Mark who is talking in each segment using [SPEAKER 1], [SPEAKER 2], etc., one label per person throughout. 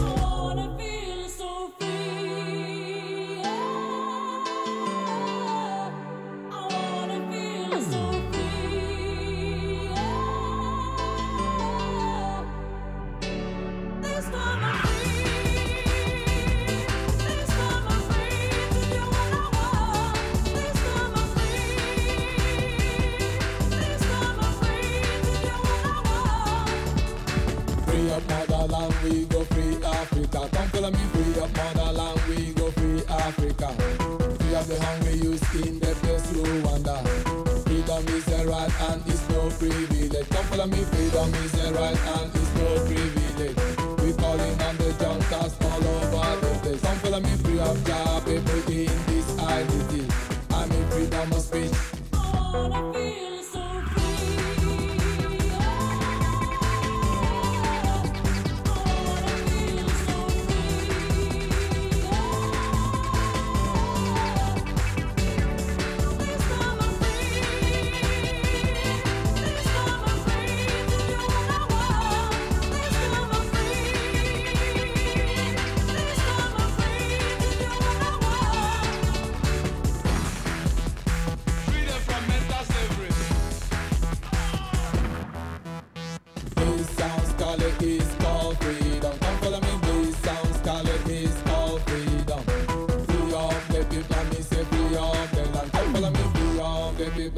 [SPEAKER 1] wanna feel so free.
[SPEAKER 2] Motherland, we go free Africa. Come follow me, free up motherland, we go free Africa. Free up the hungry youth in the place Rwanda. Freedom is a right and it's no privilege. Come follow me, freedom is a right and it's no privilege. We calling on the junkers all over the place. Come follow me, free up job, people in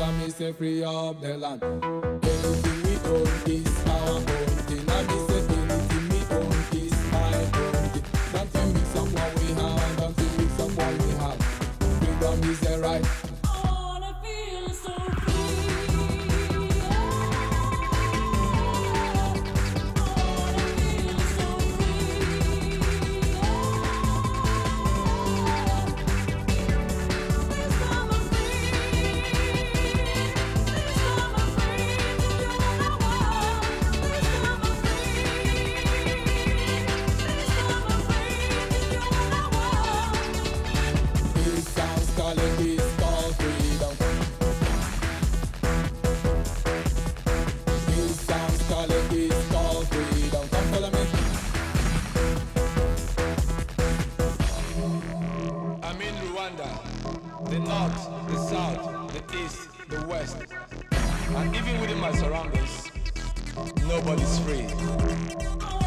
[SPEAKER 2] and me say free up the land. Anything we own is our thing. And me say anything we own is my thing. Don't you mix up what we have, don't you mix up what we have. Freedom is a right. The east, the west, and even within my surroundings, nobody's free.